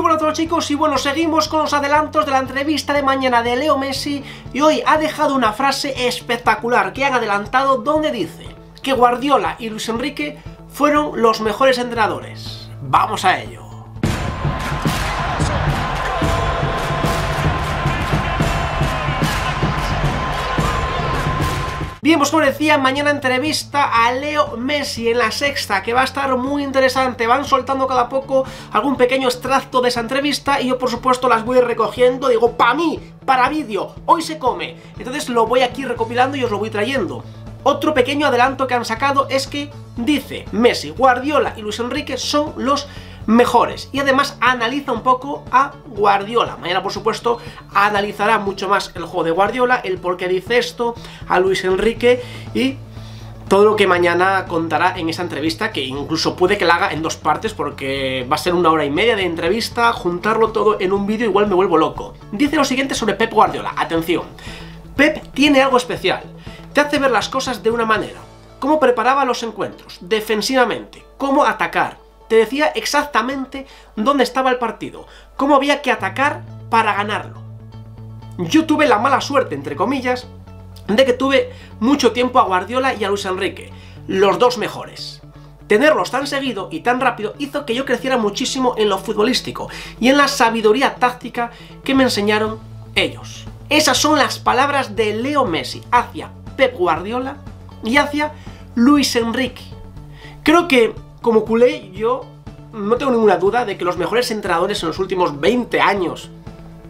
Muy buenas a todos chicos y bueno, seguimos con los adelantos de la entrevista de mañana de Leo Messi y hoy ha dejado una frase espectacular que han adelantado donde dice que Guardiola y Luis Enrique fueron los mejores entrenadores. Vamos a ello. Bien, pues como decía, mañana entrevista a Leo Messi en la sexta, que va a estar muy interesante. Van soltando cada poco algún pequeño extracto de esa entrevista y yo, por supuesto, las voy recogiendo. Digo, para mí, para vídeo, hoy se come. Entonces lo voy aquí recopilando y os lo voy trayendo. Otro pequeño adelanto que han sacado es que dice Messi, Guardiola y Luis Enrique son los mejores. Y además analiza un poco a Guardiola. Mañana, por supuesto, analizará mucho más el juego de Guardiola, el por qué dice esto, a Luis Enrique y todo lo que mañana contará en esa entrevista, que incluso puede que la haga en dos partes porque va a ser una hora y media de entrevista, juntarlo todo en un vídeo igual me vuelvo loco. Dice lo siguiente sobre Pep Guardiola, atención. Pep tiene algo especial, te hace ver las cosas de una manera, cómo preparaba los encuentros, defensivamente, cómo atacar, te decía exactamente dónde estaba el partido, cómo había que atacar para ganarlo. Yo tuve la mala suerte, entre comillas, de que tuve mucho tiempo a Guardiola y a Luis Enrique, los dos mejores. Tenerlos tan seguido y tan rápido hizo que yo creciera muchísimo en lo futbolístico y en la sabiduría táctica que me enseñaron ellos. Esas son las palabras de Leo Messi hacia Pep Guardiola y hacia Luis Enrique. Creo que como culé, yo no tengo ninguna duda de que los mejores entrenadores en los últimos 20 años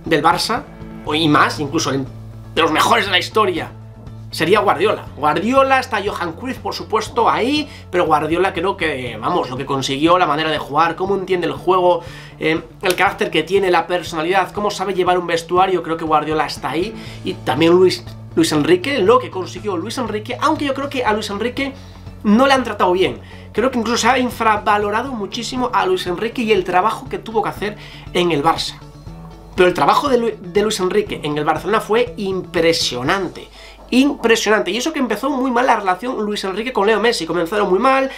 del Barça, o y más, incluso de los mejores de la historia, sería Guardiola. Guardiola, está Johan Cruyff, por supuesto, ahí, pero Guardiola creo que, vamos, lo que consiguió, la manera de jugar, cómo entiende el juego, eh, el carácter que tiene, la personalidad, cómo sabe llevar un vestuario, creo que Guardiola está ahí, y también Luis, Luis Enrique, lo que consiguió Luis Enrique, aunque yo creo que a Luis Enrique no le han tratado bien. Creo que incluso se ha infravalorado muchísimo a Luis Enrique y el trabajo que tuvo que hacer en el Barça. Pero el trabajo de, Luis Enrique en el Barcelona fue impresionante impresionante. Y eso que empezó muy mal la relación Luis Enrique con Leo Messi. Comenzaron muy mal.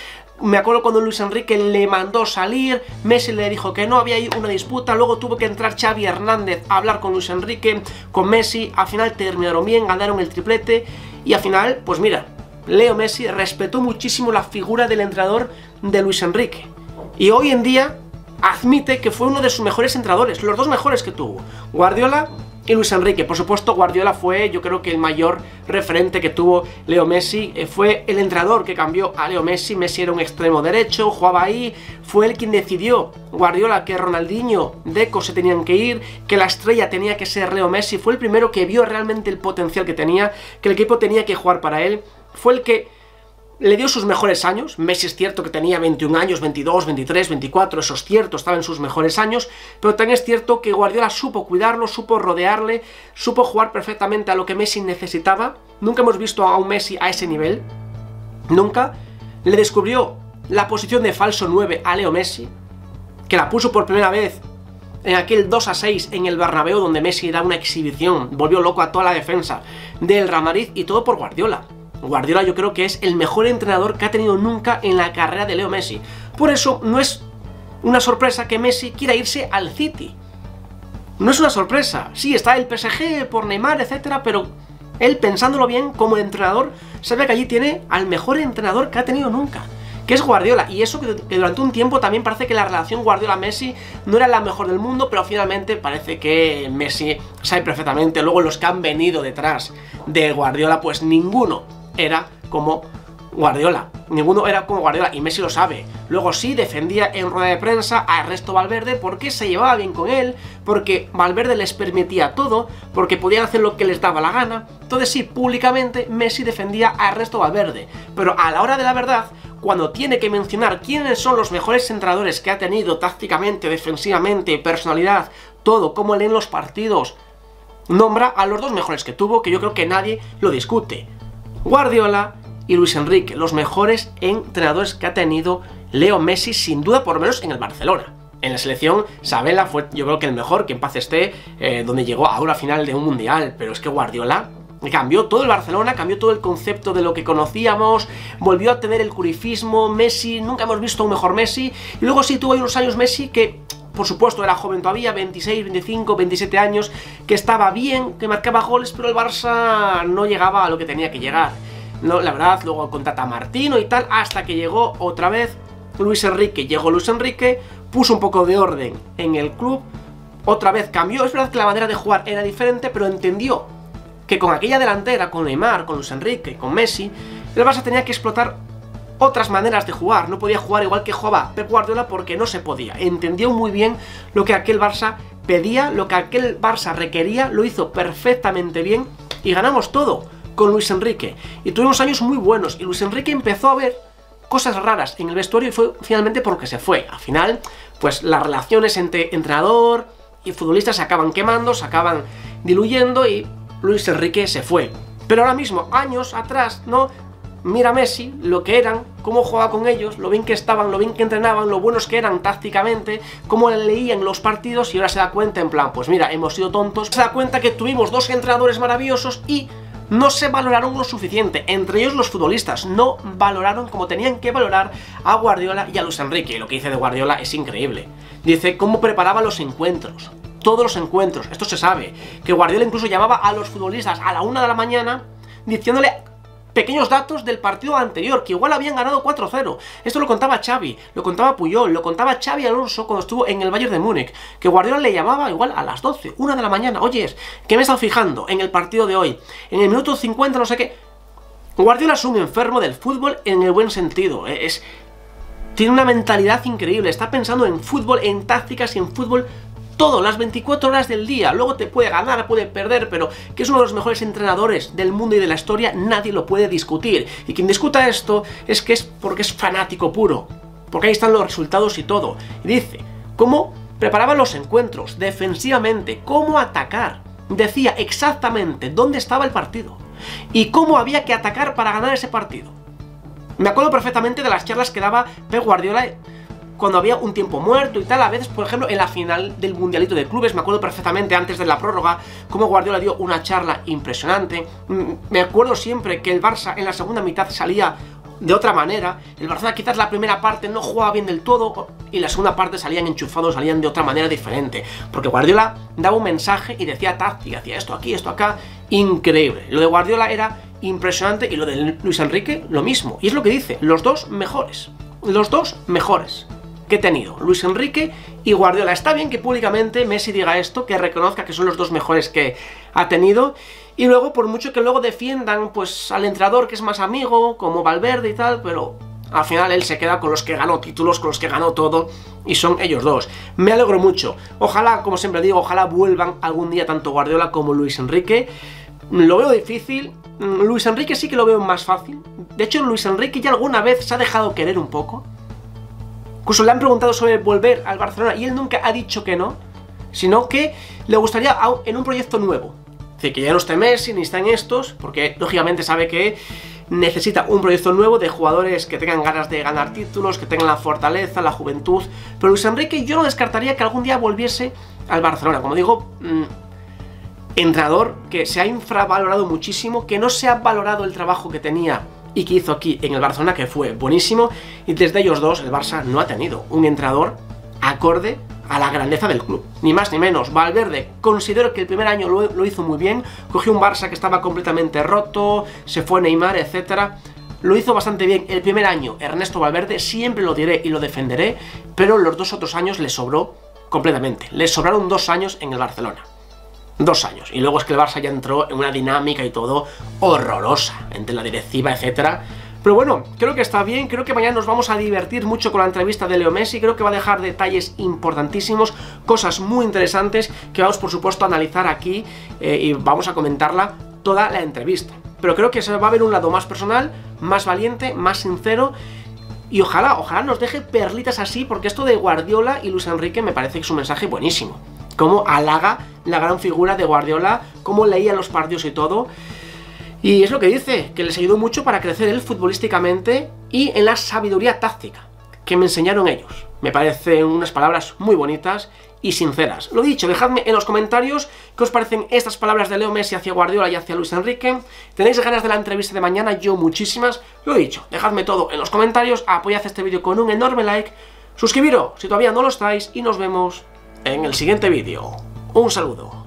Me acuerdo cuando Luis Enrique le mandó salir, Messi le dijo que no, había una disputa, luego tuvo que entrar Xavi Hernández a hablar con Luis Enrique, con Messi, al final terminaron bien, ganaron el triplete y al final, pues mira, Leo Messi respetó muchísimo la figura del entrenador de Luis Enrique. Y hoy en día admite que fue uno de sus mejores entrenadores, los dos mejores que tuvo. Guardiola y Luis Enrique. Por supuesto, Guardiola fue, yo creo que el mayor referente que tuvo Leo Messi. Eh, fue el entrenador que cambió a Leo Messi. Messi era un extremo derecho, jugaba ahí. Fue él quien decidió, Guardiola, que Ronaldinho, Deco se tenían que ir, que la estrella tenía que ser Leo Messi. Fue el primero que vio realmente el potencial que tenía, que el equipo tenía que jugar para él fue el que le dio sus mejores años. Messi es cierto que tenía 21 años, 22, 23, 24, eso es cierto, estaba en sus mejores años, pero también es cierto que Guardiola supo cuidarlo, supo rodearle, supo jugar perfectamente a lo que Messi necesitaba. Nunca hemos visto a un Messi a ese nivel, nunca. Le descubrió la posición de falso 9 a Leo Messi, que la puso por primera vez en aquel 2 a 6 en el Bernabéu donde Messi da una exhibición, volvió loco a toda la defensa del Real Madrid y todo por Guardiola. Guardiola yo creo que es el mejor entrenador que ha tenido nunca en la carrera de Leo Messi. Por eso no es una sorpresa que Messi quiera irse al City. No es una sorpresa. Sí, está el PSG por Neymar, etcétera, pero él pensándolo bien como entrenador, sabe que allí tiene al mejor entrenador que ha tenido nunca, que es Guardiola. Y eso que, durante un tiempo también parece que la relación Guardiola-Messi no era la mejor del mundo, pero finalmente parece que Messi sabe perfectamente. Luego los que han venido detrás de Guardiola, pues ninguno era como Guardiola. Ninguno era como Guardiola y Messi lo sabe. Luego sí defendía en rueda de prensa a Ernesto Valverde porque se llevaba bien con él, porque Valverde les permitía todo, porque podían hacer lo que les daba la gana. Entonces sí, públicamente Messi defendía a Ernesto Valverde. Pero a la hora de la verdad, cuando tiene que mencionar quiénes son los mejores entrenadores que ha tenido tácticamente, defensivamente, personalidad, todo, cómo leen los partidos, nombra a los dos mejores que tuvo, que yo creo que nadie lo discute. Guardiola y Luis Enrique, los mejores entrenadores que ha tenido Leo Messi, sin duda, por lo menos en el Barcelona. En la selección, Sabela fue yo creo que el mejor, que en paz esté, eh, donde llegó a una final de un mundial, pero es que Guardiola cambió todo el Barcelona, cambió todo el concepto de lo que conocíamos, volvió a tener el curifismo, Messi, nunca hemos visto un mejor Messi, y luego sí tuvo unos años Messi que por supuesto era joven todavía, 26, 25, 27 años, que estaba bien, que marcaba goles, pero el Barça no llegaba a lo que tenía que llegar. No, la verdad, luego con Tata Martino y tal, hasta que llegó otra vez Luis Enrique. Llegó Luis Enrique, puso un poco de orden en el club, otra vez cambió. Es verdad que la manera de jugar era diferente, pero entendió que con aquella delantera, con Neymar, con Luis Enrique, con Messi, el Barça tenía que explotar otras maneras de jugar. No podía jugar igual que jugaba Pep Guardiola porque no se podía. Entendió muy bien lo que aquel Barça pedía, lo que aquel Barça requería, lo hizo perfectamente bien y ganamos todo con Luis Enrique. Y tuvimos años muy buenos y Luis Enrique empezó a ver cosas raras en el vestuario y fue finalmente porque se fue. Al final, pues las relaciones entre entrenador y futbolistas se acaban quemando, se acaban diluyendo y Luis Enrique se fue. Pero ahora mismo, años atrás, ¿no? Mira Messi, lo que eran, cómo jugaba con ellos, lo bien que estaban, lo bien que entrenaban, lo buenos que eran tácticamente, cómo leían los partidos y ahora se da cuenta en plan, pues mira, hemos sido tontos, se da cuenta que tuvimos dos entrenadores maravillosos y no se valoraron lo suficiente, entre ellos los futbolistas, no valoraron como tenían que valorar a Guardiola y a Luis Enrique, lo que dice de Guardiola es increíble. Dice cómo preparaba los encuentros, todos los encuentros, esto se sabe, que Guardiola incluso llamaba a los futbolistas a la una de la mañana diciéndole pequeños datos del partido anterior, que igual habían ganado 4-0. Esto lo contaba Xavi, lo contaba Puyol, lo contaba Xavi Alonso cuando estuvo en el Bayern de Múnich, que Guardiola le llamaba igual a las 12, una de la mañana, oyes, ¿qué me estado fijando en el partido de hoy? En el minuto 50, no sé qué... Guardiola es un enfermo del fútbol en el buen sentido, es... Tiene una mentalidad increíble, está pensando en fútbol, en tácticas y en fútbol todo, las 24 horas del día. Luego te puede ganar, puede perder, pero que es uno de los mejores entrenadores del mundo y de la historia, nadie lo puede discutir. Y quien discuta esto es que es porque es fanático puro. Porque ahí están los resultados y todo. Y dice, ¿cómo preparaba los encuentros defensivamente? ¿Cómo atacar? Decía exactamente dónde estaba el partido. Y cómo había que atacar para ganar ese partido. Me acuerdo perfectamente de las charlas que daba Pep Guardiola cuando había un tiempo muerto y tal, a veces, por ejemplo, en la final del Mundialito de Clubes, me acuerdo perfectamente antes de la prórroga, cómo Guardiola dio una charla impresionante, mm, me acuerdo siempre que el Barça en la segunda mitad salía de otra manera, el Barcelona quizás la primera parte no jugaba bien del todo y la segunda parte salían enchufados, salían de otra manera diferente, porque Guardiola daba un mensaje y decía táctica, hacía esto aquí, esto acá, increíble. Lo de Guardiola era impresionante y lo de Luis Enrique lo mismo, y es lo que dice, los dos mejores, los dos mejores que he tenido, Luis Enrique y Guardiola. Está bien que públicamente Messi diga esto, que reconozca que son los dos mejores que ha tenido, y luego, por mucho que luego defiendan pues al entrenador que es más amigo, como Valverde y tal, pero al final él se queda con los que ganó títulos, con los que ganó todo, y son ellos dos. Me alegro mucho. Ojalá, como siempre digo, ojalá vuelvan algún día tanto Guardiola como Luis Enrique. Lo veo difícil. Luis Enrique sí que lo veo más fácil. De hecho, Luis Enrique ya alguna vez se ha dejado querer un poco. Incluso le han preguntado sobre volver al Barcelona y él nunca ha dicho que no, sino que le gustaría en un proyecto nuevo. Es decir, que ya no esté Messi ni está en estos, porque lógicamente sabe que necesita un proyecto nuevo de jugadores que tengan ganas de ganar títulos, que tengan la fortaleza, la juventud. Pero Luis Enrique yo no descartaría que algún día volviese al Barcelona. Como digo, mm, entrenador que se ha infravalorado muchísimo, que no se ha valorado el trabajo que tenía y que hizo aquí en el Barcelona, que fue buenísimo, y desde ellos dos el Barça no ha tenido un entrenador acorde a la grandeza del club, ni más ni menos. Valverde, considero que el primer año lo, hizo muy bien, cogió un Barça que estaba completamente roto, se fue Neymar, etcétera. Lo hizo bastante bien el primer año Ernesto Valverde, siempre lo diré y lo defenderé, pero los dos otros años le sobró completamente. Le sobraron dos años en el Barcelona dos años. Y luego es que el Barça ya entró en una dinámica y todo horrorosa entre la directiva, etcétera. Pero bueno, creo que está bien, creo que mañana nos vamos a divertir mucho con la entrevista de Leo Messi, creo que va a dejar detalles importantísimos, cosas muy interesantes que vamos por supuesto a analizar aquí eh, y vamos a comentarla toda la entrevista. Pero creo que se va a ver un lado más personal, más valiente, más sincero y ojalá, ojalá nos deje perlitas así porque esto de Guardiola y Luis Enrique me parece que es un mensaje buenísimo cómo halaga la gran figura de Guardiola, cómo leía los partidos y todo. Y es lo que dice, que les ayudó mucho para crecer él futbolísticamente y en la sabiduría táctica que me enseñaron ellos. Me parecen unas palabras muy bonitas y sinceras. Lo dicho, dejadme en los comentarios qué os parecen estas palabras de Leo Messi hacia Guardiola y hacia Luis Enrique. ¿Tenéis ganas de la entrevista de mañana? Yo muchísimas. Lo dicho, dejadme todo en los comentarios, apoyad este vídeo con un enorme like Suscribiros si todavía no lo estáis y nos vemos en el siguiente vídeo. Un saludo.